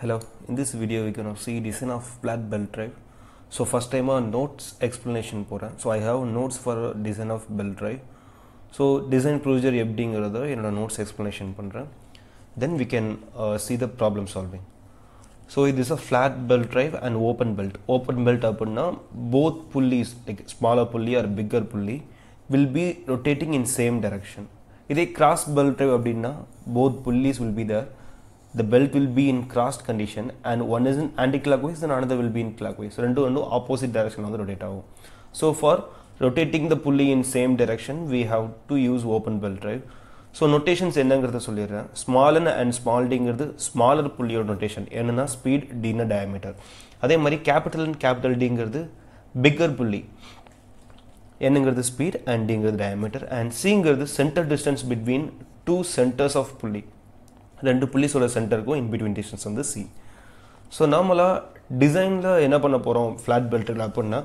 Hello, in this video we're going to see design of flat belt drive. So first time on notes explanation போகிறேன் so I have notes for design of belt drive so design procedure எப்படிங்கிறத என்னோட notes explanation பண்ணுறேன் then we can see the problem solving so இது is a flat belt drive and open belt open belt அப்படின்னா both pulleys like smaller pulley or bigger pulley will be rotating in same direction இதே cross belt drive அப்படின்னா both pulleys will be Dhar the belt will be in crossed condition and one is in anti-clockwise then another will be in clockwise ரெண்டு வந்து opposite direction வந்து rotate ஆகும் so for rotating the pulley in same direction we have to use open belt drive so notations என்னங்கிறத சொல்லிடுறேன் small and small டிங்கிறது smaller புள்ளியோட notation என்னன்னா speed டின diameter அதே மாதிரி capital and capital டிங்கிறது bigger புள்ளி என்னங்கிறது speed and டிங்கிறது diameter and சிங்கிறது centre distance between two centres of pulley ரெண்டு pulley புள்ளிஸோட சென்டருக்கும் இன்பிட்வீன் டிஸ்டன்ஸ் வந்து சி ஸோ நார்மலாக டிசைனில் என்ன பண்ண போகிறோம் ஃப்ளாட் பெல்ட்டில் அப்படின்னா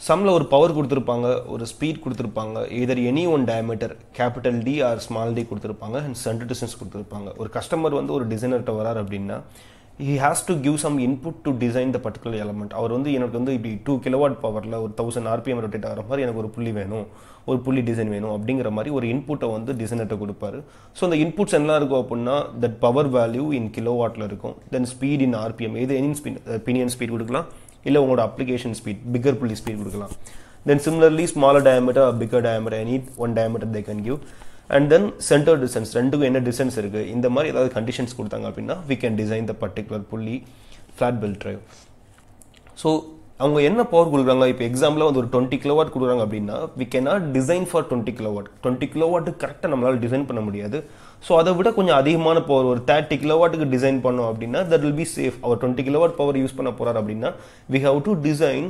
சம்மில் ஒரு பவர் கொடுத்துருப்பாங்க ஒரு ஸ்பீட் கொடுத்துருப்பாங்க either any one diameter capital D or small D கொடுத்துருப்பாங்க அண்ட் சென்டர் டிஸ்டன்ஸ் கொடுத்துருப்பாங்க. ஒரு கஸ்டமர் வந்து ஒரு டிசைனர்கிட்ட வரார் அப்படின்னா he has to give some input to design the particular element அவர் வந்து எனக்கு வந்து இப்படி டூ கிலோவாட் பவரில் ஒரு தௌசண்ட் ஆர்பிஎம் ரொட்டேட் ஆகிற மாதிரி எனக்கு ஒரு புள்ளி வேணும். ஒரு புள்ளி டிசைன் வேணும் அப்படிங்கிற மாதிரி ஒரு இன்புட்டை வந்து டிசைனர்கிட்ட கொடுப்பாரு. ஸோ அந்த இன்புட்ஸ் என்ன இருக்கும் அப்படின்னா that power value in kilo வாட்டில் இருக்கும். தென் ஸ்பீட் இன் ஆர்பிஎம் எது எனி ஸ்பீட் பினியன் ஸ்பீட் கொடுக்கலாம். இல்லை உங்களோட application speed bigger pulley speed கொடுக்கலாம். Then similarly smaller diameter bigger diameter any one diameter they can give and then centre distance ரெண்டுக்கும் என்ன distance இருக்குது இந்த மாதிரி ஏதாவது கண்டிஷன்ஸ் கொடுத்தாங்க அப்படின்னா we can design the particular pulley flat belt drive so அவங்க என்ன பவர் கொடுக்குறாங்க? இப்போ எக்ஸாம்பிள் வந்து ஒரு டுவெண்ட்டி கிலோவாட் கொடுக்குறாங்க அப்படின்னா we cannot design for twenty kilowatt twenty kilowatt கரெக்டாக நம்மளால் டிசைன் பண்ண முடியாது. ஸோ அதை விட கொஞ்சம் அதிகமான பவர் ஒரு தேர்ட்டி கிலோவாட்டுக்கு டிசைன் பண்ணோம் அப்படின்னா that will be safe our twenty kilowatt power use பண்ண போகிறார் அப்படின்னா we have to design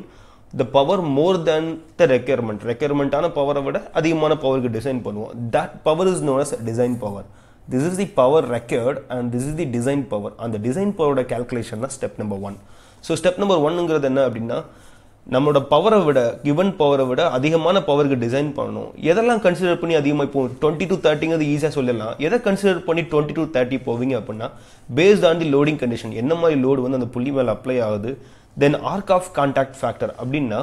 the power more than the requirement ரெக்யர்மெண்ட்டான பவரை விட அதிகமான பவருக்கு டிசைன் பண்ணுவோம். That power is known as design power this is the power required and this is the design power அந்த design பவரோட கேல்குலேஷன் தான் step number one so step number ஒன்னுங்கிறது என்ன அப்படின்னா நம்மளோட பவரை விட கிவன் பவரை விட அதிகமான பவருக்கு டிசைன் பண்ணணும். எதெல்லாம் கன்சிடர் பண்ணி அதிகமாக இப்போ டுவெண்ட்டி டூ தேர்ட்டிங்கிறது ஈஸியாக சொல்லலாம். எதை கன்சிடர் பண்ணி டுவெண்ட்டி டூ தேர்ட்டி போவீங்க அப்படின்னா based on the loading condition என்ன மாதிரி லோடு வந்து அந்த புள்ளி மேலே அப்ளை ஆகுது then arc of contact factor அப்படின்னா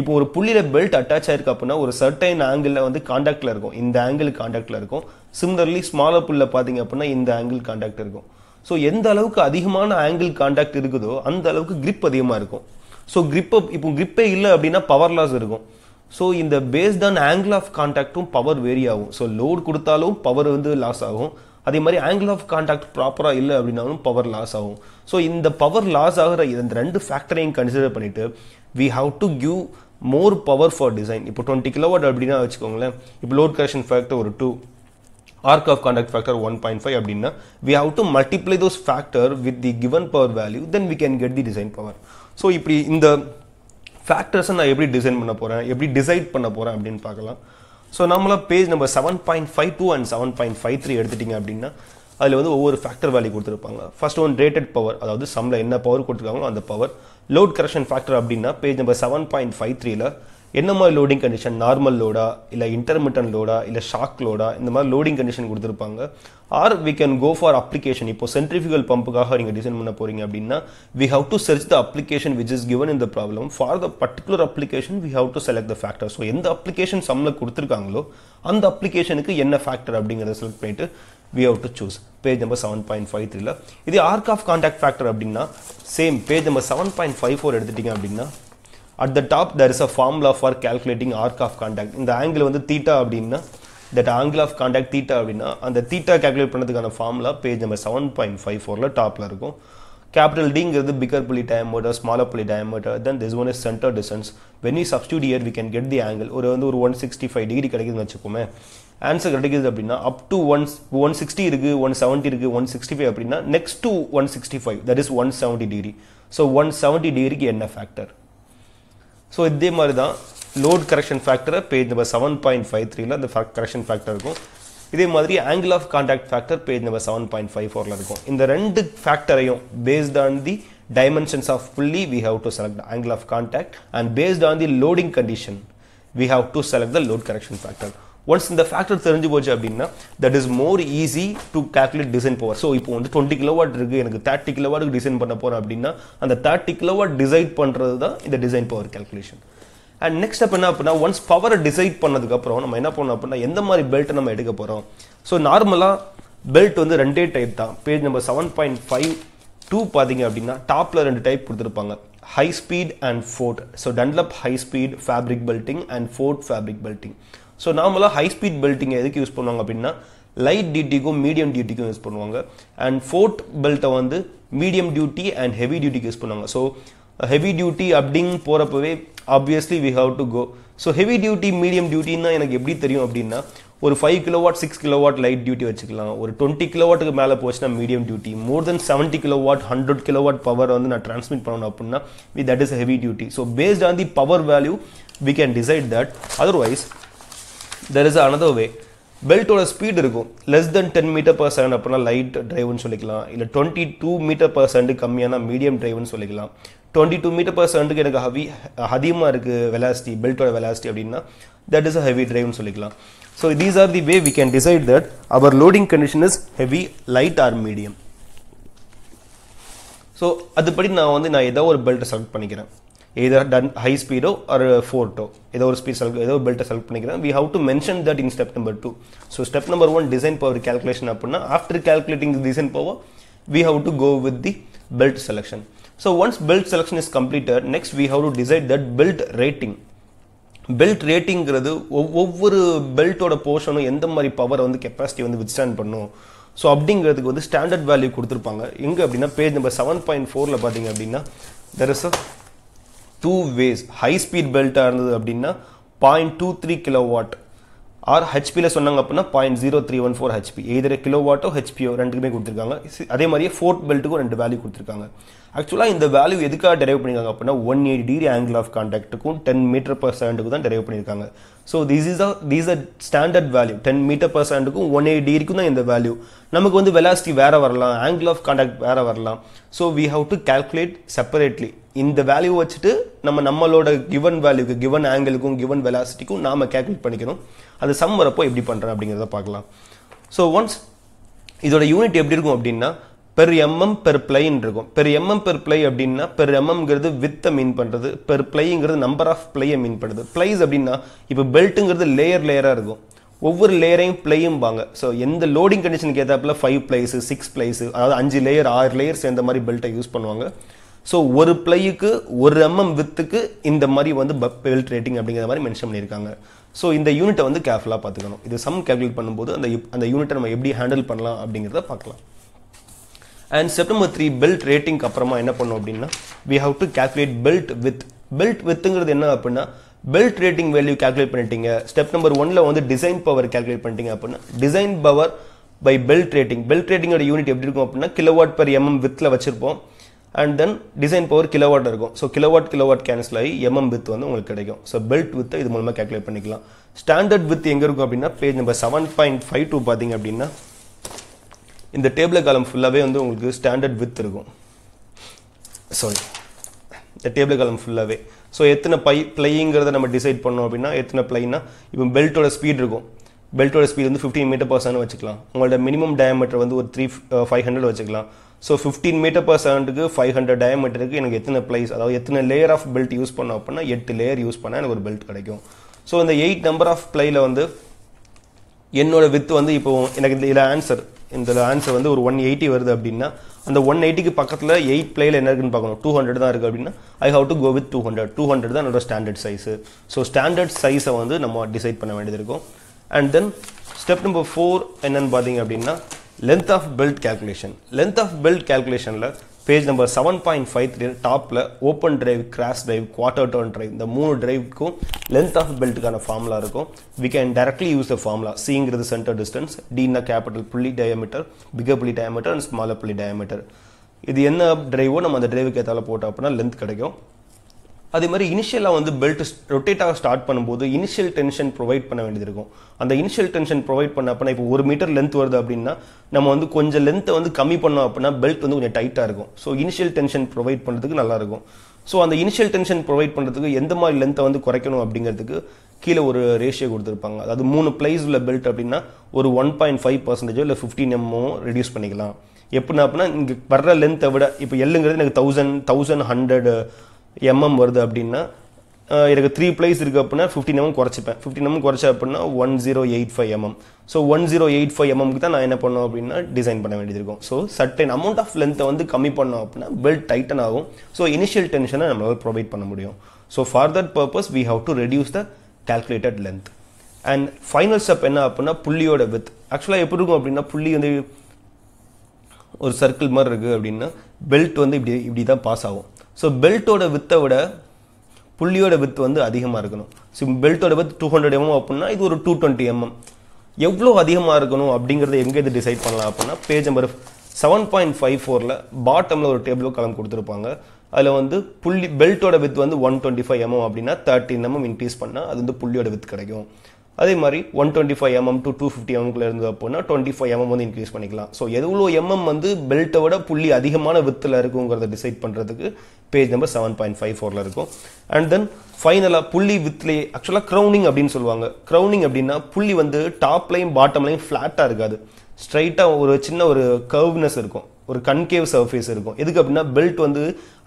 இப்போ ஒரு புள்ளியில் பெல்ட் அட்டாச் ஆயிருக்கு அப்படின்னா ஒரு சர்டைன் ஆங்கிளில் வந்து காண்டாக்டில் இருக்கும். இந்த ஆங்கிள் காண்டாக்டில் இருக்கும். சிமிலர்லி ஸ்மாலர் புல்ல பார்த்தீங்க அப்படின்னா இந்த ஆங்கிள் காண்டாக்ட் இருக்கும். ஸோ எந்த அளவுக்கு அதிகமான ஆங்கிள் காண்டாக்ட் இருக்குதோ அந்த அளவுக்கு கிரிப் அதிகமாக இருக்கும். ஸோ கிரிப்பை இப்போ கிரிப்பே இல்லை அப்படின்னா பவர் லாஸ் இருக்கும். ஸோ இந்த பேஸ்ட் ஆன் ஆங்கிள் ஆஃப் காண்டாக்டும் பவர் வேரி ஆகும். ஸோ லோடு கொடுத்தாலும் பவர் வந்து லாஸ் ஆகும். அதே மாதிரி ஆங்கிள் ஆஃப் காண்டாக்ட் ப்ராப்பராக இல்லை அப்படின்னாலும் பவர் லாஸ் ஆகும். ஸோ இந்த பவர் லாஸ் ஆகிற இந்த ரெண்டு ஃபேக்டரையும் கன்சிடர் பண்ணிட்டு we have to give more power for design இப்போ டுவெண்ட்டி கிலோவாட் அப்படின்னா வச்சுக்கோங்களேன். இப்போ லோட் கரெக்ஷன் ஃபேக்டர் ஒரு two arc of contact factor 1.5 அப்படின்னா we have to multiply those factor with the given power value then we can get the design power. So இப்படி இந்த ஃபேக்டர்ஸை நான் எப்படி டிசைன் பண்ண போகிறேன் எப்படி டிசைட் பண்ண போகிறேன் அப்படின்னு பார்க்கலாம். ஸோ நம்மளாம் பேஜ் நம்ம seven point five two and seven point five three எடுத்துட்டிங்க அப்படின்னா அதில் வந்து ஒவ்வொரு ஃபேக்டர் வேல்யூ கொடுத்துருப்பாங்க. ஃபர்ஸ்ட் ஒன் ரேட்டட் பவர் அதாவது சம்மில் என்ன பவர் கொடுத்துருக்காங்களோ அந்த பவர் லோட் கரெக்ஷன் ஃபேக்டர் அப்படின்னா page number seven point five த்ரீல என்ன மாதிரி லோடிங் கண்டிஷன் நார்மல் லோடா இல்லை இன்டர்மிட்டன் லோடா இல்லை ஷாக் லோடா இந்த மாதிரி லோடிங் கண்டிஷன் கொடுத்துருப்பாங்க. Or we can go for application இப்போ சென்ட்ரிஃபிகல் பம்புக்காக நீங்கள் டிசைன் பண்ண போகிறீங்க அப்படின்னா we have to search the application which is given இந்த problem for the particular application we have to select the factor so எந்த application சம்மில் கொடுத்துருக்காங்களோ அந்த அப்ளிகேஷனுக்கு என்ன ஃபேக்டர் அப்படிங்கிறத செலக்ட் பண்ணிட்டு we have to choose page number seven point five த்ரீல இது ஆர்க் ஆஃப் கான்டாக்ட் ஃபேக்டர் அப்படின்னா same page number seven point five four எடுத்துட்டீங்க அப்படின்னா at the top there is a formula for calculating arc of contact இந்த angle வந்து theta அப்படின்னா that angle of contact theta அப்படின்னா அந்த theta calculate பண்ணதுக்கான formula page number seven point five ஃபோரில் டாப்பில் இருக்கும். Capital டிங்கிறது bigger pulley diameter smaller pulley diameter then this one is centre distance when you substitute here we can get the angle ஒரு வந்து ஒரு one sixty five degree கிடைக்குதுன்னு வச்சுக்கோமே. Answer கிடைக்குது அப்படின்னா up to one one sixty இருக்குது one seventy இருக்குது one sixty five அப்படின்னா next to one sixty five that is one seventy degree so one seventy டிகிரிக்கு என்ன ஃபேக்டர் ஸோ இதே மாதிரி தான் load correction ஃபேக்டரை page number seven point five த்ரீல அந்த கரெக்ஷன் ஃபேக்டர் இருக்கும். இதே மாதிரி angle of contact factor page number seven point five ஃபோரில் இருக்கும். இந்த ரெண்டு ஃபேக்டரையும் based on the dimensions of pulley we have to select angle of contact and based on the loading condition we have to select the load correction factor once இந்த factor தெரிஞ்சு போச்சு அப்படின்னா that is more easy to calculate design power so இப்போ வந்து twenty kilowatt இருக்குது எனக்கு thirty கிலோவாட்டுக்கு design பண்ண போகிறேன் அப்படின்னா அந்த தேர்ட்டி கிலோவாட் டிசைட் பண்ணுறது தான் இந்த design power calculation and next step என்ன அப்படின்னா ஒன்ஸ் பவரை டிசைட் பண்ணதுக்கப்புறம் நம்ம என்ன பண்ணோம் அப்படின்னா எந்த மாதிரி பெல்ட்டை நம்ம எடுக்க போகிறோம் ஸோ நார்மலாக பெல்ட் வந்து ரெண்டே டைப் தான். Page number seven point five two பார்த்தீங்க அப்படின்னா டாப்பில் ரெண்டு டைப் கொடுத்துருப்பாங்க. High speed and Fort so Dunlop high speed fabric belting and Fort fabric belting so நார்மலாக ஹை ஸ்பீட் பெல்ட்டிங்கை எதுக்கு யூஸ் பண்ணுவாங்க அப்படின்னா லைட் டியூட்டிக்கும் மீடியம் டியூட்டிக்கும் யூஸ் பண்ணுவாங்க. அண்ட் ஃபோர்ட் பெல்ட்டை வந்து மீடியம் டியூட்டி அண்ட் ஹெவி டியூட்டிக்கு யூஸ் பண்ணுவாங்க. ஸோ ஹெவி டியூட்டி அப்படின்னு போகிறப்பவே obviously we have to go so heavy duty medium டியூட்டின்னா எனக்கு எப்படி தெரியும் அப்படின்னா ஒரு five kilowatt six kilowatt light duty வச்சுக்கலாம். ஒரு டுவெண்ட்டி கிலோவாட்டுக்கு மேலே போச்சுன்னா medium duty more than seventy kilowatt hundred kilowatt power வந்து நான் ட்ரான்ஸ்மிட் பண்ணணும் அப்படின்னா we that is heavy duty so based on the power value we can decide that otherwise there is another way பெல்ட்டோட speed இருக்கும். Less than ten metre per second அப்படின்னா light டிரைவ்னு சொல்லிக்கலாம். இல்லை twenty two metre per second கம்மியான medium டிரைவ்னு சொல்லிக்கலாம். Twenty two metre per செகண்டுக்கு எனக்கு ஹவி அதிகமாக இருக்குது வெலாசிட்டி பெல்ட்டோட வெலாசிட்டி அப்படின்னா தட் இஸ் அ ஹெவி டிரைவ்னு சொல்லிக்கலாம். So these are the way we can decide that our loading condition is heavy light or medium so அதுபடி நான் வந்து நான் ஏதோ ஒரு பெல்ட்டை செலக்ட் பண்ணிக்கிறேன். Either டன் ஹை ஸ்பீடோ ஒரு ஃபோர்ட்டோ ஏதோ ஒரு ஸ்பீட் செலக்ட் ஏதோ ஒரு பெல்ட்டை செலக்ட் பண்ணிக்கிறேன். We have to mention that in step number two so step number one design power calculation அப்படின்னா after calculating design power we have to go with the belt selection so once belt selection is completed next we have to decide that belt rating belt ரேட்டிங்கிறது ஒவ்வொரு பெல்ட்டோட போர்ஷனும் எந்த மாதிரி power வந்து capacity வந்து withstand பண்ணும்? So அப்படிங்கிறதுக்கு வந்து standard value கொடுத்துருப்பாங்க. எங்கே அப்படின்னா பேஜ் நம்பர் செவன் பாயிண்ட் ஃபோரில் பார்த்தீங்க அப்படின்னா there is a two ways high speed பெல்ட்டாக இருந்தது அப்படின்னா point two three kilo watt or ஹெச்பியில் சொன்னாங்க அப்படின்னா point zero three one four HP எதிர கிலோ வாட்டோ ஹெச்பியோ ரெண்டுக்குமே கொடுத்துருக்காங்க. அதே மாதிரியே ஃபோர்த் பெல்ட்டுக்கும் ரெண்டு வேல்யூ கொடுத்துருக்காங்க. ஆக்சுவலாக இந்த வேல்யூ எதுக்காக டெரைவ் பண்ணியிருக்காங்க அப்படின்னா one eighty degree angle of கான்டாக்ட்டுக்கும் ten metre per செகண்டுக்கு தான் டெரைவ் பண்ணியிருக்காங்க so this is a these a standard value ten metre per செகண்டுக்கும் one eight டிகிரிக்கும் தான் இந்த வேல்யூ நமக்கு வந்து வெலாசிட்டி வேறு வரலாம். ஆங்கிள் ஆஃப் கான்டாக்ட் வேறு வரலாம். So we have to calculate separately இந்த வேல்யூ வச்சுட்டு நம்ம நம்மளோட கிவன் வேல்யூக்கு கிவன் ஆங்கிளுக்கும் கிவன் வெலாசிட்டிக்கும் நாம கேல்குலேட் பண்ணிக்கணும். அது சம் வரப்போ எப்படி பண்ணுறேன் அப்படிங்கிறத பார்க்கலாம். ஸோ ஒன்ஸ் இதோட யூனிட் எப்படி இருக்கும் அப்படின்னா பெர் எம்எம் பெர் பிளைன் இருக்கும். பெர் எம்எம் பெர் பிளை அப்படின்னா பெர் எம்எம்ங்கிறது வித்தை மீன் பண்ணுறது பெர் பிளைங்கிறது நம்பர் ஆஃப் பிளையை மீன் பண்ணுறது பிளைஸ் அப்படின்னா இப்போ பெல்ட்டுங்கிறது லேயர் லேயராக இருக்கும். ஒவ்வொரு லேயரையும் பிளேயும் பாங்க ஸோ எந்த லோடிங் கண்டிஷனுக்கு ஏற்றாப்புல ஃபைவ் பிளேஸு சிக்ஸ் பிளேஸு அதாவது அஞ்சு லேயர் ஆறு லேயர் சேர்ந்த மாதிரி பெல்ட்டை யூஸ் பண்ணுவாங்க. ஸோ ஒரு பிளைக்கு ஒரு எம்எம் வித்துக்கு இந்த மாதிரி வந்து பெல்ட் ரேட்டிங் அப்படிங்கிற மாதிரி மென்ஷன் பண்ணியிருக்காங்க. ஸோ இந்த யூனிட்டை வந்து கேர்ஃபுல்லாக பார்த்துக்கணும். இது சம் கேல்குலேட் பண்ணும்போது அந்த அந்த யூனிட்டை நம்ம எப்படி ஹேண்டில் பண்ணலாம் அப்படிங்கிறத பார்க்கலாம். அண்ட் செப்டம்பர் த்ரீ பெல்ட் ரேட்டிங்க்கு அப்புறமா என்ன பண்ணோம் அப்படின்னா we have to calculate belt width belt வித்துங்கிறது என்ன அப்படின்னா பெல்ட் ரேட்டிங் வேல்யூ கேல்குலேட் பண்ணிட்டீங்க. ஸ்டெப் நம்பர் ஒன்ல வந்து டிசைன் பவர் கேல்குலேட் பண்ணிட்டீங்க அப்படின்னா design power by belt rating belt ரேட்டிங்கோட unit எப்படி இருக்கும் அப்படின்னா கிலோவாட் பர் எம்எம் வித்தில் வச்சிருப்போம். And then design power kilowatt இருக்கும். ஸோ கிலோவாட் கிலோவாட் கேன்சல் ஆகி எம்எம் வித் வந்து உங்களுக்கு கிடைக்கும். ஸோ பெல்ட் வித் இது மூலமாக கேல்குலேட் பண்ணிக்கலாம். ஸ்டாண்டர்ட் வித் எங்கே இருக்கும் அப்படின்னா page number seven point five two பார்த்தீங்க அப்படின்னா இந்த டேபிள் காலம் ஃபுல்லாகவே வந்து உங்களுக்கு ஸ்டாண்டர்ட் வித் இருக்கும். சாரி இந்த டேபிள் காலம் ஃபுல்லாகவே ஸோ எத்தனை பை பிளைங்கிறத நம்ம டிசைட் பண்ணோம் அப்படின்னா எத்தனை பிளைன்னா இப்போ பெல்ட்டோட ஸ்பீட் இருக்கும். பெல்ட்டோட ஸ்பீட் வந்து ஃபிஃப்டீன் மீட்டர் பர் வச்சுக்கலாம். உங்களோட மினிமம் டயமீட்டர் வந்து ஒரு த்ரீ ஃபைவ் ஹண்ட்ரட் வச்சுக்கலாம். ஸோ ஃபிஃப்டீன் மீட்டர் பர் செகண்டுக்கு ஃபைவ் ஹண்ட்ரட் டயமீட்டருக்கு எனக்கு எத்தனை ப்ளைஸ் அதாவது எத்தனை லேயர் ஆஃப் பெல்ட் யூஸ் பண்ணோம் அப்படின்னா எட்டு லேயர் யூஸ் பண்ணால் எனக்கு ஒரு பெல்ட் கிடைக்கும். ஸோ இந்த எயிட் நம்பர் ஆஃப் பிளைல வந்து என்னோட வித்து வந்து இப்போ எனக்கு இந்த இதில் ஆன்சர் இந்த ஆன்சர் வந்து ஒரு ஒன் எயிட்டி வருது அப்படின்னா அந்த ஒன் எயிட்டிக்கு பக்கத்தில் எயிட் பிளேயில் என்ன இருக்குன்னு பார்க்கணும்? டூ ஹண்ட்ரட் தான் இருக்குது அப்படின்னா I have to go with two hundred two hundred தான் என்னோட ஸ்டாண்டர்ட் சைஸு ஸோ ஸ்டாண்டர்ட் சைஸை வந்து நம்ம டிசைட் பண்ண வேண்டியது இருக்கும். And then step number four என்னன்னு பார்த்தீங்க அப்படின்னா length of belt calculation length of belt கேல்குலேஷனில் page number seven point five three டாப்பில் open drive cross drive quarter turn drive இந்த மூணு டிரைவுக்கும் லென்த் ஆஃப் பெல்ட்டுக்கான ஃபார்முலா இருக்கும். We can directly use the formula சிங்கிறது centre distance Tina capital pulley diameter bigger pulley diameter and smaller pulley diameter இது என்ன டிரைவோ நம்ம அந்த டிரைவுக்கு ஏற்றால போட்டோம் அப்படின்னா லென்த் கிடைக்கும். அதே மாதிரி இனிஷியலாக வந்து பெல்ட் ரொட்டேட் ஆக ஸ்டார்ட் பண்ணும்போது இனிஷியல் டென்ஷன் ப்ரொவைட் பண்ண வேண்டியது இருக்கும். அந்த இனிஷியல் டென்ஷன் ப்ரொவைட் பண்ண அப்படின்னா இப்போ ஒரு மீட்டர் லென்த் வருது அப்படின்னா நம்ம வந்து கொஞ்சம் லென்த்தை வந்து கம்மி பண்ணோம் அப்படின்னா பெல்ட் வந்து கொஞ்சம் டைட்டாக இருக்கும். ஸோ இனிஷியல் டென்ஷன் ப்ரொவைட் பண்ணுறதுக்கு நல்லாயிருக்கும் ஸோ அந்த இனிஷியல் டென்ஷன் ப்ரொவைட் பண்ணுறதுக்கு எந்த மாதிரி லென்த்தை வந்து குறைக்கணும் அப்படிங்கிறதுக்கு கீழே ஒரு ரேஷியோ கொடுத்துருப்பாங்க. அதாவது மூணு பிளேஸ் உள்ள பெல்ட் அப்படின்னா ஒரு ஒன் பாயிண்ட் ஃபைவ் பர்சன்டேஜோ இல்லை ஃபிஃப்டின் எம்மோ ரெடியூஸ் பண்ணிக்கலாம். எப்படின்னா அப்படின்னா இங்கே வர்ற லென்த்தை விட இப்போ எல்லுங்கிறது எனக்கு தௌசண்ட் தௌசண்ட் ஹண்ட்ரட் எம்எம் வருது அப்படின்னா எனக்கு த்ரீ பிளேஸ் இருக்குது அப்படின்னா ஃபிஃப்டின் எம்எம் குறைச்சிப்பேன். ஃபிஃப்டின் எம்எம் குறைச்சா அப்படின்னா one zero eight five mm so one zero eight five எம்எம்க்கு தான் நான் என்ன பண்ணோம் அப்படின்னா டிசைன் பண்ண வேண்டியது இருக்கும். ஸோ சர்டன் அமௌண்ட் ஆஃப் லென்த்தை வந்து கம்மி பண்ணோம் அப்படின்னா பெல்ட் டைட்டன் ஆகும். ஸோ இனிஷியல் டென்ஷனை நம்மளால் ப்ரொவைட் பண்ண முடியும். So for that purpose we have to reduce the calculated length and final step என்ன அப்படின்னா புள்ளியோட வித் ஆக்சுவலாக எப்படி இருக்கும் அப்படின்னா புள்ளி வந்து ஒரு சர்க்கிள் மாதிரி இருக்குது அப்படின்னா பெல்ட் வந்து இப்படி இப்படி தான் பாஸ் ஆகும். ஸோ பெல்ட்டோட வித்தை விட புள்ளியோட வித் வந்து அதிகமாக இருக்கணும். ஸோ பெல்ட்டோட வித் டூ ஹண்ட்ரட் எம்எம் அப்படின்னா இது ஒரு டூ டுவெண்ட்டி எம்எம் mm. எவ்வளோ அதிகமாக இருக்கணும் அப்படிங்கிறத எங்கே இது டிசைட் பண்ணலாம் அப்படின்னா page number seven point five ஃபோரில் பாட்டமில் ஒரு டேபிளோ கலம் கொடுத்துருப்பாங்க. அதில் வந்து புள்ளி பெல்ட்டோட வித் வந்து ஒன் டுவெண்ட்டி ஃபைவ் எம்எம் அப்படின்னா தேர்ட்டின் எம்எம் இன்க்ரீஸ் பண்ணால் அது வந்து புள்ளியோட வித் கிடைக்கும். அதே மாதிரி one twenty five mm to two fifty எம்எம்ல இருந்தது அப்படின்னா டுவெண்ட்டி ஃபைவ் எம்எம் வந்து இன்க்ரீஸ் பண்ணிக்கலாம். ஸோ எவ்வளோ எம்எம் வந்து பெல்ட்டை விட புள்ளி அதிகமான வித்தில் இருக்குங்கிறத டிசைட் பண்ணுறதுக்கு page number seven point five ஃபோரில் இருக்கும். அண்ட் தென் ஃபைனலாக புள்ளி வித்லேயே ஆக்சுவலாக க்ரௌனிங் அப்படின்னு சொல்லுவாங்க. க்ரௌனிங் அப்படின்னா புள்ளி வந்து டாப்லையும் பாட்டம்லையும் ஃப்ளாட்டாக இருக்காது. ஸ்ட்ரைட்டாக ஒரு சின்ன ஒரு கர்வ்னஸ் இருக்கும். ஒரு கன்கேவ் சர்ஃபேஸ் இருக்கும். எதுக்கு அப்படின்னா பெல்ட் வந்து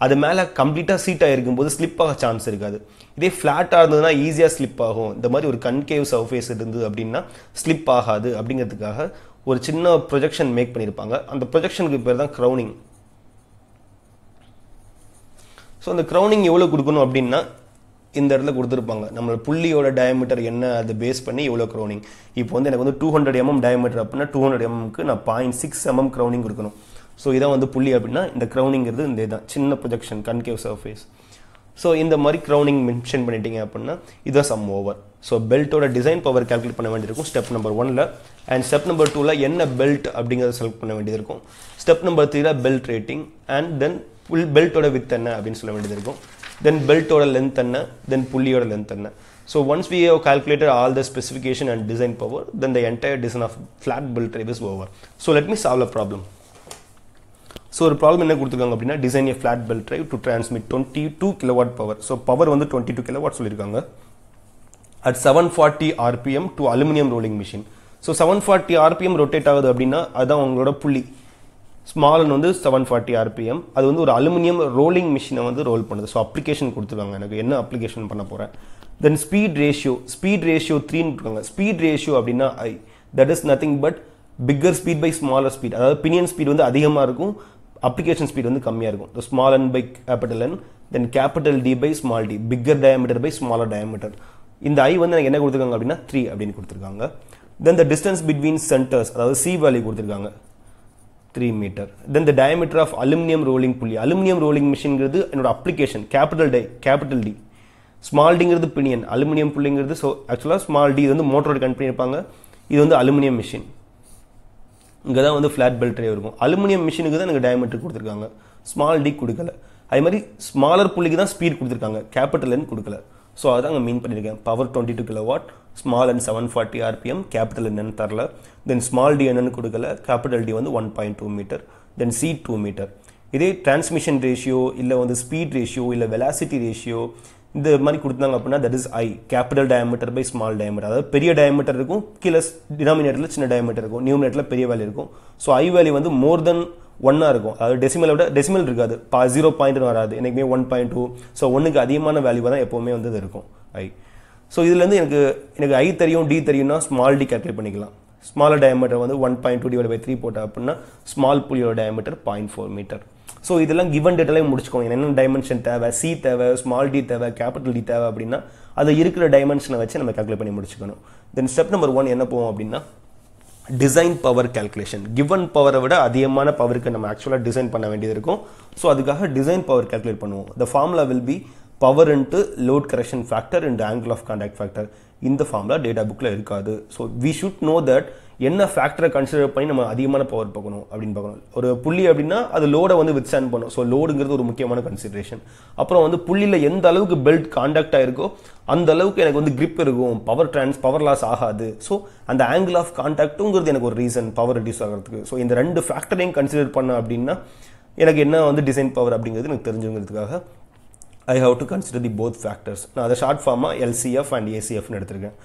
அது மேலே கம்ப்ளீட்டாக சீட்டாக இருக்கும்போது ஸ்லிப் ஆக சான்ஸ் இருக்காது. இதே ஃப்ளாட்டாக இருந்ததுன்னா ஈஸியாக ஸ்லிப் ஆகும். இந்த மாதிரி ஒரு கன்கேவ் சர்ஃபேஸ் இருந்தது அப்படின்னா ஸ்லிப் ஆகாது அப்படிங்கிறதுக்காக ஒரு சின்ன ப்ரொஜெக்ஷன் மேக் பண்ணியிருப்பாங்க அந்த ப்ரொஜெக்ஷனுக்கு பேர் தான் க்ரௌனிங் ஸோ அந்த க்ரௌனிங் எவ்வளோ கொடுக்கணும் அப்படின்னா இந்த இடத்துல கொடுத்துருப்பாங்க. நம்ம புள்ளியோட டயமீட்டர் என்ன அதை பேஸ் பண்ணி எவ்வளோ க்ரௌனிங் இப்போ வந்து எனக்கு வந்து டூ ஹண்ட்ரட் எம்எம் டயமீட்டர் அப்படின்னா டூ ஹண்ட்ரட் எம்எம்க்கு நான் பாயிண்ட் சிக்ஸ் எம்எம் க்ரௌனிங் கொடுக்கணும். ஸோ இதான் வந்து புள்ளி அப்படின்னா இந்த க்ரௌனிங்கிறது இந்த இதான். சின்ன ப்ரொஜெக்ஷன் கன்கேவ் சர்ஃபேஸ் ஸோ இந்த மாதிரி க்ரௌனிங் மென்ஷன் பண்ணிட்டீங்க அப்படின்னா இதுதான் சம் ஓவர் ஸோ பெல்ட்டோட டிசைன் பவர் கால்குலேட் பண்ண வேண்டியிருக்கும் ஸ்டெப் நம்பர் ஒனில் அண்ட் ஸ்டெப் நம்பர் டூவில் என்ன பெல்ட் அப்படிங்கிறத செலக்ட் பண்ண வேண்டியது இருக்கும் ஸ்டெப் நம்பர் த்ரீல belt rating and then pulley பெல்ட்டோட width என்ன அப்படின்னு சொல்ல வேண்டியது இருக்கும் தென் பெல்ட்டோட லென்த் என்ன தென் புள்ளியோட லென்த் என்ன. So once we have calculated all the specification and design power then the entire design of flat belt drive is over so let me solve a problem so ஒரு problem என்ன கொடுத்துருக்காங்க அப்படின்னா design a flat belt drive to transmit twenty two kilowatt power so power வந்து twenty two kilowatt சொல்லியிருக்காங்க at seven forty RPM to aluminium rolling machine so seven forty RPM rotate ஆகுது அப்படின்னா அதுதான் உங்களோட புள்ளி. ஸ்மாலன் வந்து செவன் ஃபார்ட்டி ஆர்பிஎம் அது வந்து ஒரு அலுமினியம் ரோலிங் மிஷினை வந்து ரோல் பண்ணுது. ஸோ அப்ளிகேஷன் கொடுத்துருக்காங்க. எனக்கு என்ன அப்ளிகேஷன் பண்ண போகிறேன் then speed ratio speed ratio த்ரீன்னு இருக்காங்க ஸ்பீட் ரேஷியோ அப்படின்னா I that is nothing but bigger speed by smaller speed அதாவது பினியன் ஸ்பீட் வந்து அதிகமாக இருக்கும். அப்ளிகேஷன் ஸ்பீட் வந்து கம்மியாக இருக்கும். Small and by capital N then capital D by small D bigger diameter by smaller diameter இந்த I வந்து எனக்கு என்ன கொடுத்துருக்காங்க அப்படின்னா த்ரீ அப்படின்னு கொடுத்துருக்காங்க. Then the distance between centres அதாவது சி வேல்யூ கொடுத்துருக்காங்க. Three metre then the diameter of aluminium rolling pulley. Aluminium rolling மிஷின்ங்கிறது என்னோட application capital D capital D small டிங்கிறது pinion aluminium புள்ளிங்கிறது ஸோ ஆக்சுவலாக ஸ்மால் டி இது வந்து மோட்டரோட கனெக்ட் பண்ணியிருப்பாங்க. இது வந்து அலுமினியம் மிஷின் இங்கே தான் வந்து ஃப்ளாட் பெல்ட் ட்ரைவ் இருக்கும். அலுமினியம் மிஷினுக்கு தான் எனக்கு டயமீட்டர் கொடுத்துருக்காங்க. ஸ்மால் டி கொடுக்கல. அதே மாதிரி ஸ்மாலர் புள்ளிக்கு தான் ஸ்பீட் கொடுத்துருக்காங்க. கேபிட்டல் என் கொடுக்கல. ஸோ அதை அங்கே மீன் பண்ணியிருக்கேன். Power twenty two kilo watt small and seven forty RPM capital என்னன்னு தரல. தென் ஸ்மால் டி என்னன்னு கொடுக்கல. கேபிட்டல் டி வந்து one point two metre then C two metre இதே டிரான்ஸ்மிஷன் ரேஷியோ இல்லை வந்து ஸ்பீட் ரேஷியோ இல்லை வெலாசிட்டி ரேஷியோ இந்த மாதிரி கொடுத்தாங்க அப்படின்னா that is I capital diameter by small diameter அதாவது பெரிய டயமீட்டர் இருக்கும் கீழே டினாமினேட்டரில் சின்ன டயமீட்டர் இருக்கும் நியூமினேட்டரில் பெரிய வேல்யூ இருக்கும். ஸோ ஐ வேல்யூ வந்து மோர் தென் ஒன்னாக இருக்கும். அதாவது டெசிமலை விட டெசிமல் இருக்காது. பா ஜீரோ பாயிண்ட்னு வராது. எனக்குமே ஒன் பாயிண்ட் டூ ஸோ ஒன்றுக்கு அதிகமான வேல்யூவாக தான் எப்போவுமே வந்து இது இருக்கும் ஐ ஸோ இதுலேருந்து எனக்கு எனக்கு ஐ தெரியும் டி தெரியும்னா ஸ்மால் டி கேல்குலேட் பண்ணிக்கலாம். ஸ்மாலர் டயமீட்டர் வந்து one point two divide by three போட்டா அப்படின்னா small புலியோட diameter point four metre so இதெல்லாம் கிவன் டேட்டாலே முடிச்சுக்கோங்க. என்னென்ன டைமென்ஷன் தேவை? சி தேவை ஸ்மால் டி தேவை கேபிட்டல் டி தேவை அப்படின்னா அது இருக்கிற டைமென்ஷனை வச்சு நம்ம கேல்குலேட் பண்ணி முடிச்சுக்கணும். தென் ஸ்டெப் நம்பர் ஒன் என்ன போவோம் அப்படின்னா டிசைன் பவர் கேல்குலேஷன் கிவன் பவரை விட அதிகமான பவருக்கு நம்ம ஆக்சுவலாக டிசைன் பண்ண வேண்டியது இருக்கும். ஸோ அதுக்காக டிசைன் பவர் கேல்குலேட் பண்ணுவோம். The formula will P power into load correction factor into angle of contact factor இந்த ஃபார்முலா டேட்டா புக்கில் இருக்காது. So we should know that என்ன ஃபேக்டரை கன்சிடர் பண்ணி நம்ம அதிகமான பவர் பார்க்கணும் அப்படின்னு பார்க்கணும். ஒரு புள்ளி அப்படின்னா அது லோடை வந்து வித் ஸ்டாண்ட் பண்ணும் ஸோ லோடுங்கிறது ஒரு முக்கியமான கன்சிடரேஷன் அப்புறம் வந்து புள்ளியில் எந்த அளவுக்கு பெல்ட் காண்டாக்ட் ஆயிருக்கோ அந்த அளவுக்கு எனக்கு வந்து கிரிப் இருக்கும். பவர் ட்ரான்ஸ் பவர் லாஸ் ஆகாது. ஸோ அந்த ஆங்கிள் ஆஃப் கான்டாக்ட்டுங்கிறது எனக்கு ஒரு ரீசன் பவர் ரெடியூஸ் ஆகிறதுக்கு. ஸோ இந்த ரெண்டு ஃபேக்டரையும் கன்சிடர் பண்ண அப்படின்னா எனக்கு என்ன வந்து டிசைன் பவர் அப்படிங்கிறது எனக்கு தெரிஞ்சுங்கிறதுக்காக I have to consider the both factors நான் அதை ஷார்ட் ஃபார்மாக எல்சிஎஃப் அண்ட் ஏசிஎஃப்னு எடுத்திருக்கேன்.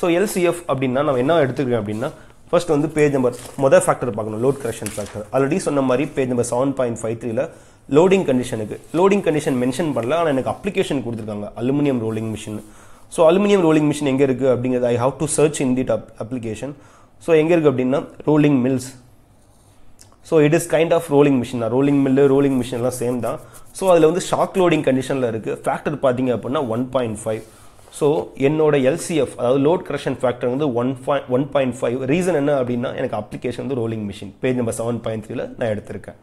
ஸோ எல்சிஎஃப் அப்படின்னா நான் என்ன எடுத்துருக்கேன் அப்படின்னா ஃபர்ஸ்ட் வந்து பேஜ் நம்பர் மொதல் ஃபேக்டர் பார்க்கணும் லோட் கரெக்ஷன் ஃபேக்டர் ஆல்ரெடி சொன்ன மாதிரி page number seven point five த்ரீல லோடிங் கண்டிஷனுக்கு லோடிங் கண்டிஷன் மென்ஷன் பண்ணல ஆனால் எனக்கு அப்ளிகேஷன் கொடுத்துருக்காங்க aluminium rolling machine so aluminium rolling machine எங்கே இருக்குது அப்படிங்கிறது I have to search in that application so எங்கே இருக்குது அப்படின்னா rolling mills so it is kind of rolling machine தான். ரோலிங் மில்லு ரோலிங் மிஷின் எல்லாம் சேம் தான். ஸோ அதில் வந்து ஷாக் லோடிங் கண்டிஷனில் இருக்குது ஃபேக்டர் பார்த்தீங்க அப்படின்னா ஒன் பாயிண்ட் ஃபைவ் ஸோ என்னோட எல்சிஎஃப் அதாவது லோட் கரெக்ஷன் ஃபேக்டர் வந்து one point one point five reason என்ன அப்படின்னா எனக்கு அப்ளிகேஷன் வந்து rolling machine page number seven point த்ரீல நான் எடுத்திருக்கேன்.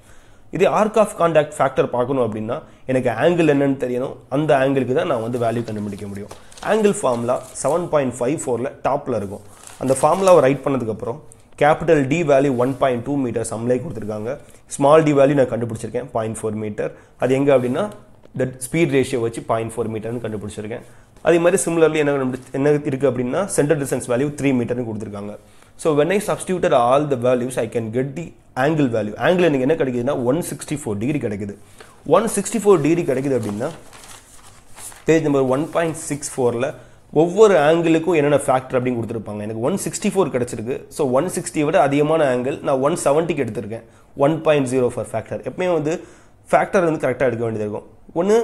இதே ஆர்க் ஆஃப் கான்டாக்ட் ஃபேக்டர் பார்க்கணும் அப்படின்னா எனக்கு ஆங்கிள் என்னன்னு தெரியணும். அந்த ஆங்கிளுக்கு தான் நான் வந்து வேல்யூ கண்டுபிடிக்க முடியும். Angle formula seven point five ஃபோரில் டாப்பில் இருக்கும். அந்த ஃபார்முலாவை ரைட் பண்ணதுக்கப்புறம் capital D value one point two metre சம்லே கொடுத்துருக்காங்க. ஸ்மால் டி வேல்யூ நான் கண்டுபிடிச்சிருக்கேன் பாயிண்ட் ஃபோர் மீட்டர் அது எங்கே அப்படின்னா த ஸ்பீட் ரேஷியோ வச்சு பாயிண்ட் ஃபோர் மீட்டர்னு கண்டுபிடிச்சிருக்கேன். அதே மாதிரி சிமிலர்லி என்ன என்ன இருக்குது அப்படின்னா சென்டர் டிஸ்டன்ஸ் வேல்யூ த்ரீ மீட்டர்னு கொடுத்துருக்காங்க. So when I substituted all the values I can get the angle value angle எனக்கு என்ன கிடைக்குதுன்னா ஒன் சிக்ஸ்டி ஃபோர் டிகிரி கிடைக்குது. ஒன் சிக்ஸ்டி ஃபோர் டிகிரி கிடைக்குது அப்படின்னா page number one point six ஃபோரில் ஒவ்வொரு ஆங்கிளுக்கும் என்னென்ன ஃபேக்டர் அப்படின்னு கொடுத்துருப்பாங்க. எனக்கு ஒன் சிக்ஸ்டி ஃபோர் கிடச்சிருக்கு. ஸோ ஒன் சிக்ஸ்டியை விட அதிகமான ஆங்கிள் நான் ஒன் செவன்ட்டிக்கு எடுத்திருக்கேன். One point zero four factor எப்பயுமே வந்து ஃபேக்டர் வந்து கரெக்டாக எடுக்க வேண்டியது இருக்கும். ஒன்று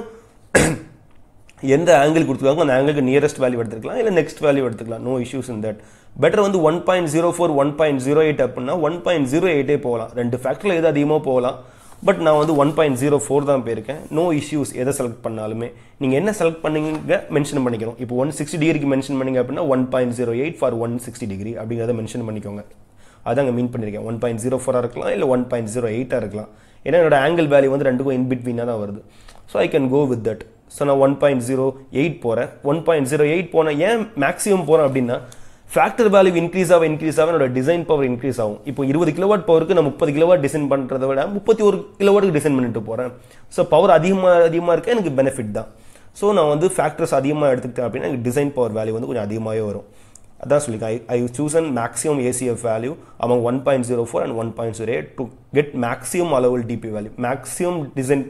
எந்த ஆங்கிள் கொடுத்துருக்காங்க அந்த ஆங்கிளுக்கு நியரஸ்ட் வேல்யூ எடுத்துக்கலாம் இல்லை நெக்ஸ்ட் வேல்யூ எடுத்துக்கலாம். No issues in that better வந்து one point zero four one point zero eight அப்படின்னா ஒன் பாயிண்ட் ஜீரோ எயிட்டே போகலாம். ரெண்டு ஃபேக்டரில் எது அதிகமாக போகலாம். பட் நான் வந்து ஒன் பாயிண்ட் ஜீரோ ஃபோர் தான் போயிருக்கேன். நோ இஷ்யூஸ் எதை செலக்ட் பண்ணாலுமே. நீங்கள் என்ன செலக்ட் பண்ணீங்க மென்ஷன் பண்ணிக்கணும். இப்போ ஒன் சிக்ஸ்டி டிகிரிக்கு மென்ஷன் பண்ணீங்க அப்படின்னா one point zero eight for one sixty degree அப்படிங்கிறத மென்ஷன் பண்ணிக்கோங்க. அதாங்க மீன் பண்ணியிருக்கேன் ஒன் பாயிண்ட் ஜீரோ ஃபோராக இருக்கலாம் இல்லை ஒன் பாயிண்ட் ஜீரோ எயிட்டாக இருக்கலாம். ஏன்னா என்னோட ஆங்கிள் வேல்யூ வந்து ரெண்டுக்கும் இன் பிட்வீனாக தான் வருது. So I can go with that so நான் ஒன் பாயிண்ட் ஜீரோ எயிட் போகிறேன் ஒன் பாயிண்ட் ஜீரோ எயிட் போனேன் ஏன் மேக்ஸிமம் போகிறேன் அப்படின்னா ஃபேக்டர் வேல்யூ இன்க்ரீஸ் ஆக இன்க்ரீஸ் ஆக என்னோட டிசைன் பவர் இன்க்ரீஸ் ஆகும். இப்போ இருபது கிலோவாட் பவருக்கு நான் முப்பது கிலோவாட் டிசைன் பண்ணுறத விட முப்பத்தி ஒரு கிலோவாட்டுக்கு டிசைன் பண்ணிட்டு போகிறேன் ஸோ பவர் அதிகமாக அதிகமாக இருக்க எனக்கு பெனிஃபிட் தான். ஸோ நான் வந்து ஃபேக்டர்ஸ் அதிகமாக எடுத்துக்கிட்டேன் அப்படின்னா எனக்கு டிசைன் பவர் வேல்யூ வந்து கொஞ்சம் அதிகமாகவே வரும். அதான் சொல்லியிருக்கேன். I I choose and maximum ACF value among one point zero four and one point zero eight to get maximum அளவில் DP value maximum design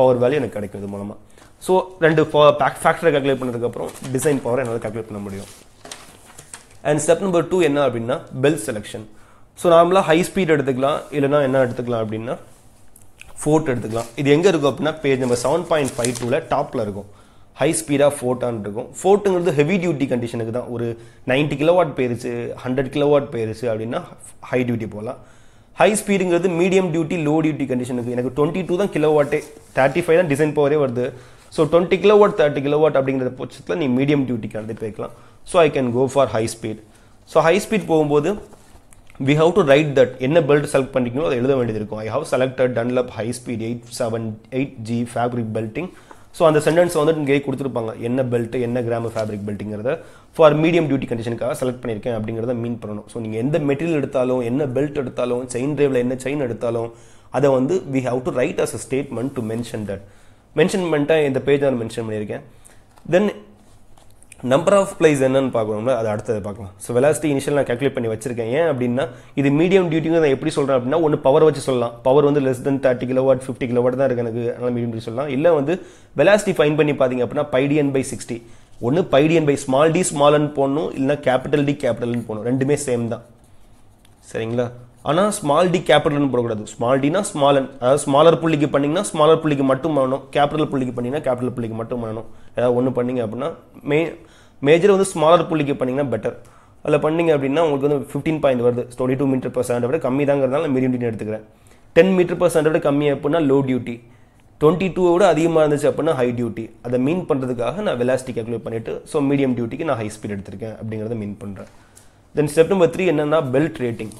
power value எனக்கு கிடைக்கும் இது மூலமாக ஸோ ரெண்டு ஃபேக்டரை கால்குலேட் பண்ணதுக்கப்புறம் டிசைன் பவர் என்னால் கால்குலேட் பண்ண முடியும். அண்ட் ஸ்டெப் நம்பர் டூ என்ன அப்படின்னா பெல் செலெக்ஷன் ஸோ நார்மலாக ஹை ஸ்பீட் எடுத்துக்கலாம் இல்லைனா என்ன எடுத்துக்கலாம் அப்படின்னா ஃபோர்ட் எடுத்துக்கலாம். இது எங்கே இருக்கும் அப்படின்னா page number seven point five டூவில் டாப்பில் இருக்கும். ஹை ஸ்பீடாக ஃபோர்ட்டான் இருக்கும். ஃபோர்ட்டுங்கிறது ஹெவி டியூட்டி கண்டிஷனுக்கு தான். ஒரு 90 கிலோவாட் போயிருச்சு ஹண்ட்ரட் கிலோவாட் போயிருச்சு அப்படின்னா ஹை டியூட்டி போகலாம். ஹை ஸ்பீடுங்கிறது மீடியம் டியூட்டி லோ டியூட்டி கண்டிஷனுக்கு எனக்கு டுவெண்ட்டி டூ தான் கிலோவாட்டே தேர்ட்டி ஃபைவ் தான் டிசைன் பவரே வருது. So twenty kilowatt thirty kilowatt அப்படிங்கிற பட்சத்தில் நீ மீடியம் டியூட்டிக்கு வந்து போய்க்கலாம். So I can go for high speed so high speed போகும்போது we have to write that என்ன பெல்ட் செலக்ட் பண்ணிக்கணும் அதை எழுத வேண்டியது இருக்கும். I have selected Dunlop high speed eight seven eight G fabric belting so அந்த சென்டென்ஸ் வந்துட்டு இங்கே கொடுத்துருப்பாங்க. என்ன பெல்ட் என்ன கிராம ஃபேப்ரிக் பெல்ட்டுங்கிறத ஃபார் மீடியம் டியூட்டி கண்டிஷனுக்காக செலக்ட் பண்ணியிருக்கேன் அப்படிங்கிறத மீன் பண்ணணும். ஸோ நீங்கள் எந்த மெட்டீரியல் எடுத்தாலும் என்ன பெல்ட் எடுத்தாலும் செயின் டிரைவில் என்ன செயின் எடுத்தாலும் அதை வந்து we have to write as a statement to mention that mention பண்ணிட்டேன் இந்த பேஜ் நான் மென்ஷன் பண்ணியிருக்கேன். தென் நம்பர் ஆஃப் பிளேஸ் என்னன்னு பார்க்கணும்னா அது அடுத்தது பார்க்கலாம். ஸோ வெலாசிட்டி இனிஷியல் நான் கேல்குலேட் பண்ணி வச்சிருக்கேன். ஏன் அப்படின்னா இது மீடியம் டியூட்டிங்க நான் எப்படி சொல்கிறேன் அப்படின்னா ஒன்று பவர் வச்சு சொல்லலாம். பவர் வந்து less than thirty kilowatt fifty kilowatt தான் இருக்கு எனக்கு. அதனால் மீடியம் டியூட்டி சொல்லலாம். இல்லை வந்து வெலாசிட்டி ஃபைன் பண்ணி பார்த்தீங்க அப்படின்னா pi D N by sixty ஒன்று pi D N by small D ஸ்மால்னு போடணும் இல்லைனா கேபிட்டல் டி கேபிட்டல்னு போகணும் ரெண்டுமே சேம் தான். சரிங்களா? ஆனால் ஸ்மால் டி கேபிட்டல்னு போடக்கூடாது. ஸ்மால் டினா ஸ்மாலன் அதாவது ஸ்மாலர் புள்ளிக்கு பண்ணிங்கன்னா ஸ்மாலர் புள்ளிக்கு மட்டும் பண்ணணும். கேபிட்டல் புள்ளிக்கு பண்ணீங்கன்னா கேபிட்டல் புள்ளிக்கு மட்டும் பண்ணணும். ஏதாவது ஒன்று பண்ணீங்க அப்படின்னா மே மேஜர் வந்து ஸ்மாலர் புள்ளிக்கு பண்ணிங்கன்னா பெட்டர் அதில் பண்ணீங்க அப்படின்னா உங்களுக்கு வந்து ஃபிஃப்டீன் பாயிண்ட் வருது. டுவெண்ட்டி டூ மீட்டர் பர் விட கம்மி தாங்கிறதுனால மீடியம் டியூட்டி எடுத்துக்கிறேன். டென் மீட்டர் பர் விட கம்மி அப்படின்னா லோ டியூட்டி டுவெண்ட்டி டூ விட அதிகமாக இருந்துச்சு அப்படின்னா ஹை டியூட்டி அதை மீன் பண்ணுறதுக்காக நான் வெலாசிட்டி கேல்குலேட் பண்ணிவிட்டு ஸோ மீடியம் டியூட்டிக்கு நான் ஹை ஸ்பீட் எடுத்திருக்கேன் அப்படிங்கிறத மீன் பண்ணுறேன் தென் ஸ்டெப் நம்பர் த்ரீ என்னென்னா belt rating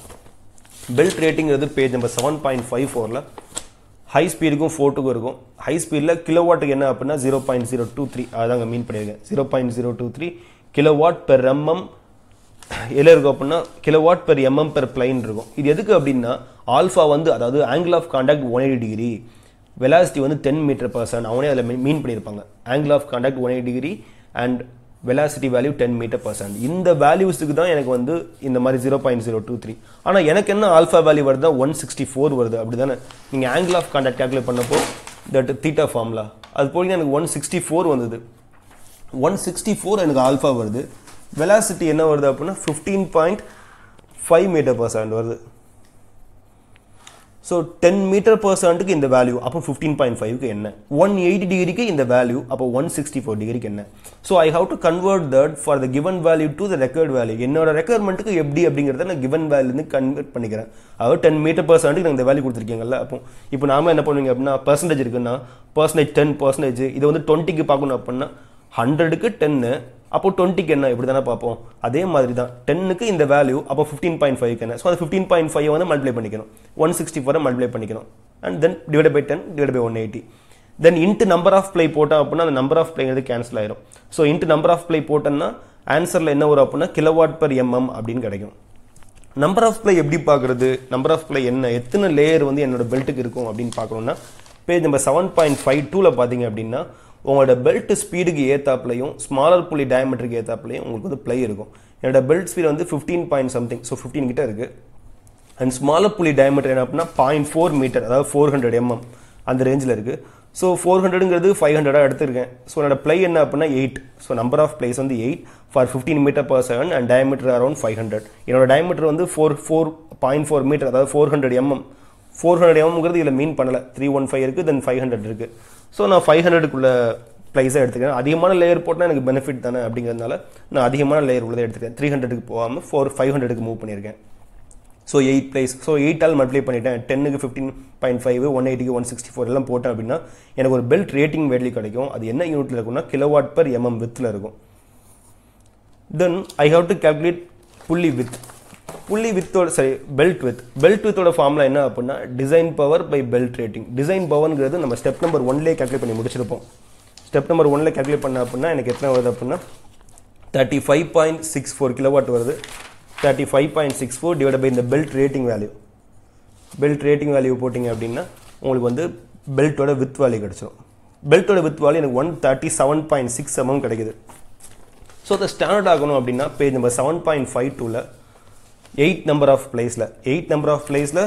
belt ரேட்டிங்கிறது page number seven point five ஃபோரில் ஹை ஸ்பீடுக்கும் ஃபோர்ட்டுக்கும் இருக்கும். ஹை ஸ்பீடில் கிலோவாட்டுக்கு என்ன அப்படின்னா zero point zero two three அதாங்க மீன் பண்ணியிருக்கேன். Zero point zero two three kilowatt per mm எதில் இருக்கும் அப்படின்னா kilowatt per mm per plain இருக்கும். இது எதுக்கு அப்படின்னா ஆல்ஃபா வந்து அதாவது angle of contact one eighty degree velocity வந்து டென் மீட்டர் பர்சன் அவனே அதில் மீன் பண்ணியிருப்பாங்க. Angle of contact one eighty degree and velocity value ten meter per second இந்த வேல்யூஸுக்கு தான் எனக்கு வந்து இந்த மாதிரி zero point zero two three ஆனால் எனக்கு என்ன ஆல்ஃபா வேல்யூ வருது ஒன் சிக்ஸ்டி ஃபோர் வருது. அப்படி தானே நீங்கள் ஆங்கிள் ஆஃப் கான்டாக்ட் கேல்குலேட் பண்ணப்போ தட் தீட்டா ஃபார்முலா அது போய் எனக்கு ஒன் சிக்ஸ்டி ஃபோர் வந்தது. ஒன் சிக்ஸ்டி ஃபோர் எனக்கு ஆல்ஃபா வருது. வெலாசிட்டி என்ன வருது அப்படின்னா fifteen point five meter per second வருது. ஸோ டென் மீட்டர் பர் செகண்டுக்கு இந்த வேல்யூ அப்போ ஃபிஃப்டீன் பாயிண்ட் ஃபைவ்க்கு என்ன? ஒன் எயிட்டி டிகிரிக்கு இந்த வேல்யூ அப்போ ஒன் சிக்ஸ்டி ஃபோர் டிகிரிக்கு என்ன? So I have to convert that for the given value to the record value என்னோட ரெக்குயர்மெண்ட்டுக்கு எப்படி அப்படிங்கிறத நான் கிவன் வேல்யூ கன்வெர்ட் பண்ணிக்கிறேன். அதாவது டென் மீட்டர் பர் செகண்டுக்கு நான் இந்த வேல்யூ கொடுத்துருக்கீங்கல்ல அப்போ இப்போ நாம என்ன பண்ணுவீங்க அப்படின்னா பர்சன்டேஜ் இருக்குன்னா பர்சன்டேஜ் டென் பர்சன்டேஜ் இதை வந்து டுவெண்ட்டிக்கு பார்க்கணும் அப்படின்னா ஹண்ட்ரடுக்கு டென்னு அப்போ டுவெண்ட்டிக்கு என்ன? இப்படி தானே பார்ப்போம். அதே மாதிரி தான் டென்னுக்கு இந்த வேல்யூ அப்போ ஃபிஃப்டீன் பாயிண்ட் ஃபைவ்க்கு என்ன? ஸோ அது ஃபிஃப்டீன் பாயிண்ட் ஃபைவ் வந்து மல்டிப்ளை பண்ணிக்கணும். ஒன் சிக்ஸ்டி ஃபோரை மல்டிப்ளை பண்ணிக்கணும். And then divide by ten divide by one eighty then into number of ply போட்டோம் அப்படின்னா அந்த நம்பர் ஆஃப் பிளேங்கிறது கேன்சல் ஆயிரும். So into number of ply போட்டோம்னா ஆன்சரில் என்ன வரும் அப்படின்னா கிலோவாட் பர் எம்எம் அப்படின்னு கிடைக்கும். நம்பர் ஆஃப் ப்ளே எப்படி பார்க்குறது? நம்பர் ஆஃப் ப்ளே என்ன? எத்தனை லேயர் வந்து என்னோட பெல்ட்டுக்கு இருக்கும் அப்படின்னு பார்க்கணும்னா page number seven point five டூவில் பார்த்தீங்க அப்படின்னா உங்களோட பெல்ட் ஸ்பீடுக்கு ஏற்றாப்புலையும் ஸ்மாலர் புள்ளி டயமீட்டருக்கு ஏற்றாப்புலையும் உங்களுக்கு வந்து ப்ளே இருக்கும். என்னோட பெல்ட் ஸ்பீட் வந்து fifteen point something so fifteen கிட்ட இருக்குது அண்ட் ஸ்மாலர் புள்ளி டயமீட்டர் என்ன அப்படின்னா பாயிண்ட் ஃபோர் மீட்டர் அதாவது ஃபோர் ஹண்ட்ரட் எம்எம் அந்த ரேஞ்சில் இருக்குது ஸோ ஃபோர் ஹண்ட்ரடுங்கிறது ஃபைவ் ஹண்ட்ரடாக எடுத்திருக்கேன். ஸோ என்னோட ப்ளை என்ன அப்படின்னா eight so number of plies வந்து eight for fifteen meter per seven and diameter around five hundred என்னோட டயமீட்டர் வந்து four four point four meter அதாவது four hundred mm four hundred எம்எம்ங்கிறது இதில் மீன் பண்ணலை. த்ரீ ஒன் ஃபைவ் இருக்குது then five hundred இருக்குது so நான் ஃபைவ் ஹண்ட்ரடுக்குள்ள ப்ரைஸாக எடுத்துக்கிறேன். அதிகமான லேயர் போட்டால் எனக்கு பெனிஃபிட் தானே அப்படிங்கிறதுனால நான் அதிகமான லேயர் உள்ளதை எடுத்துக்கிறேன். த்ரீ ஹண்ட்ரடுக்கு போகாமல் ஃபோர் ஃபைவ் ஹண்ட்ரடுக்கு மூவ் பண்ணியிருக்கேன். ஸோ எயிட் ப்ரைஸ் ஸோ எயிட்டால் மல்டிப்ளை பண்ணிட்டேன். டென்னுக்கு ஃபிஃப்டீன் பாயிண்ட் ஃபைவ் ஒன் எயிட்டிக்கு ஒன் சிக்ஸ்டி ஃபோர் எல்லாம் போட்டேன் அப்படின்னா எனக்கு ஒரு பெல்ட் ரேட்டிங் வேல்யூ கிடைக்கும். அது என்ன யூனிட்டில் இருக்கும்னா கிலோவாட் பர் எம்எம் வித்தில் இருக்கும். Then I have to calculate pulley width pulley வித்தோட சரி பெல்ட் வித் பெல்ட் வித்தோட ஃபார்முலா என்ன அப்படின்னா design power by belt rating design பவர்ங்கிறது நம்ம ஸ்டெப் நம்பர் ஒன்லேயே கேல்குலேட் பண்ணி முடிச்சிருப்போம். ஸ்டெப் நம்பர் ஒன்ல கேல்குலேட் பண்ண அப்படின்னா எனக்கு எத்தனை வருது அப்படின்னா thirty five point six four kilowatt வருது. Thirty five point six four divide by இந்த belt rating value belt rating value போட்டிங்க அப்படின்னா உங்களுக்கு வந்து பெல்ட்டோட வித் வேல்யூ கிடச்சிடும் பெல்ட்டோட வித் வேல்யூ எனக்கு one thirty seven point six MM கிடைக்குது. ஸோ அதை ஸ்டாண்டர்ட் ஆகணும் அப்படின்னா page number seven point five டூவில் எயிட் நம்பர் ஆஃப் பிளேஸில் எயிட் நம்பர் ஆஃப் பிளேஸில்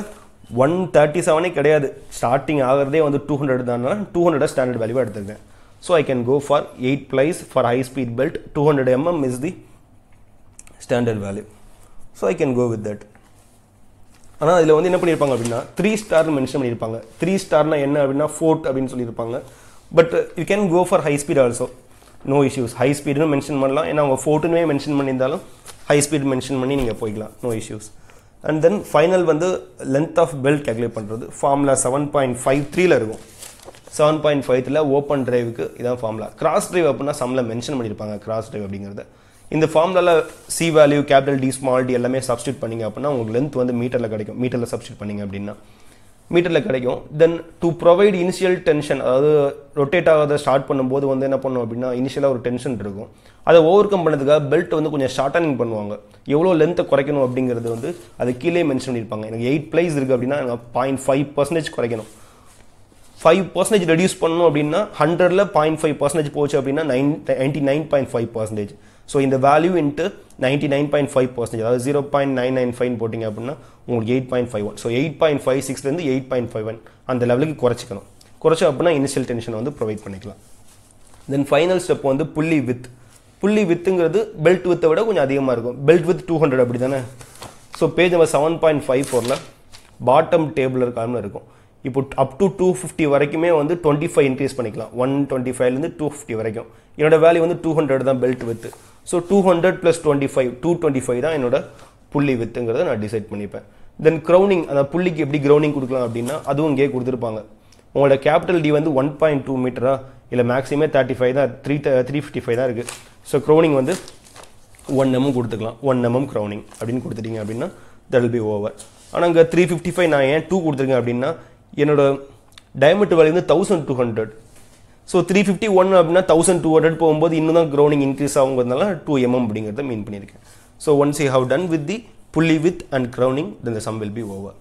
ஒன் தேர்ட்டி செவனே கிடையாது. ஸ்டார்டிங் ஆகிறதே வந்து டூ ஹண்ட்ரட் தான் டூ ஹண்ட்ரட் ஸ்டாண்டர்ட் வேல்யூ எடுத்துருக்கேன். So I can go for eight plies for high speed belt two hundred mm is the standard value so I can go with that ஆனால் அதில் வந்து என்ன பண்ணியிருப்பாங்க அப்படின்னா த்ரீ ஸ்டார்னு mention பண்ணியிருப்பாங்க த்ரீ ஸ்டார்னா என்ன அப்படின்னா ஃபோர்ட் அப்படின்னு சொல்லியிருப்பாங்க but you can go for high speed also no issues high ஸ்பீடுன்னு mention பண்ணலாம். ஏன்னா அவங்க ஃபோர்ட்டுமே மென்ஷன் பண்ணியிருந்தாலும் ஹை ஸ்பீட் மென்ஷன் பண்ணி நீங்கள் போய்க்கலாம். No issues and then final வந்து லென்த் ஆஃப் பெல்ட் கேல்குலேட் பண்ணுறது ஃபார்முலா செவன் பாயிண்ட் ஃபைவ் த்ரீல இருக்கும். செவன் பாயிண்ட் ஃபைவ் த்ரீல ஓப்பன் டிரைவுக்கு இதான் ஃபார்முலா கிராஸ் டிரைவ் அப்படின்னா சம்மில் மென்ஷன் பண்ணியிருப்பாங்க கிராஸ் டிரைவ் அப்படிங்கிறத இந்த ஃபார்முலாவில் C value capital D small D எல்லாமே சப்ஸ்டியூட் பண்ணிங்க அப்படின்னா உங்களுக்கு லென்த் வந்து மீட்டரில் கிடைக்கும். மீட்டரில் சப்ஸ்டியூட் பண்ணீங்க அப்படின்னா மீட்டரில் கிடைக்கும். Then to provide initial tension அதாவது ரொட்டேட் ஆகாத ஸ்டார்ட் பண்ணும்போது வந்து என்ன பண்ணும் அப்படின்னா இனிஷியலாக ஒரு டென்ஷன் இருக்கும். அதை ஓவர் கம் பண்ணதுக்காக பெல்ட் வந்து கொஞ்சம் ஷார்டனிங் பண்ணுவாங்க. எவ்வளோ லென்த்தை குறைக்கணும் அப்படிங்கிறது வந்து அது கீழே மென்ஷன் பண்ணியிருப்பாங்க. எனக்கு எயிட் பிளேஸ் இருக்குது அப்படின்னா எனக்கு பாயிண்ட் ஃபைவ் பர்சன்டேஜ் குறைக்கணும். ஃபைவ் பர்சன்டேஜ் ரெடியூஸ் பண்ணணும் அப்படின்னா ஹண்ட்ரட்ல பாயிண்ட் ஃபைவ் பர்சன்டேஜ் போச்சு அப்படின்னா nine ninety nine point five percentage so இந்த value into ninety nine point five percentage அதாவது zero point nine nine five போட்டிங்க அப்படின்னா உங்களுக்கு eight point five one so eight point five சிக்ஸ்லேருந்து eight point five one அந்த லெவலுக்கு குறைச்சிக்கணும். குறைச்சோம் அப்படின்னா initial tension வந்து provide பண்ணிக்கலாம். தென் ஃபைனல் ஸ்டெப் வந்து புள்ளி வித் புள்ளி வித்துங்கிறது பெல்ட் வித்தை விட கொஞ்சம் அதிகமாக இருக்கும். பெல்ட் வித் டூ ஹண்ட்ரட் அப்படி தானே so page number seven point five ஃபோரில் பாட்டம் டேபிள் இருக்காமல் இருக்கும். இப்போ அப் டு டூ ஃபிஃப்டி வரைக்குமே வந்து டுவெண்ட்டி ஃபைவ் இன்க்ரீஸ் பண்ணிக்கலாம் ஒன் டுவெண்ட்டி ஃபைவ்லேருந்து டூ ஃபிஃப்டி வரைக்கும். என்னோட வேல்யூ வந்து டூ ஹண்ட்ரட் தான் belt width so two hundred plus twenty five two twenty five தான் என்னோட புள்ளி வித்துங்கிறத நான் டிசைட் பண்ணிப்பேன். தென் க்ரௌனிங் அந்த புள்ளிக்கு எப்படி க்ரௌனிங் கொடுக்கலாம் அப்படின்னா அதுவும் இங்கே கொடுத்துருப்பாங்க. உங்களோட கேபிட்டல் டி வந்து ஒன் பாயிண்ட் டூ மீட்டரா இல்லை மேக்ஸிமே தேர்ட்டி ஃபைவ் தான் த்ரீ த்ரீ ஃபிஃப்டி ஃபைவ் தான் இருக்குது ஸோ க்ரௌனிங் வந்து ஒன் எம்எம் கொடுத்துக்கலாம். ஒன் எம்எம் க்ரௌனிங் அப்படின்னு கொடுத்துட்டீங்க அப்படின்னா தட் வில் பி ஓவர் ஆனால் இங்கே த்ரீ ஃபிஃப்டி ஃபைவ் நான் ஏன் டூ கொடுத்துருக்கேன் அப்படின்னா என்னோட டயமீட்டர் வேல்யூ வந்து thousand two hundred so three fifty one அப்படின்னா தௌசண்ட் டூ ஹண்ட்ரட் போகும்போது இன்னும் தான் க்ரௌனிங் இன்க்ரீஸ் ஆகுங்கிறதுனால டூ எம்எம் அப்படிங்கிறத மீன் பண்ணியிருக்கேன். So once you have done with the pulley width and crowning then the sum will be over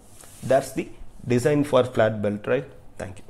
that's the design for flat belt right thank you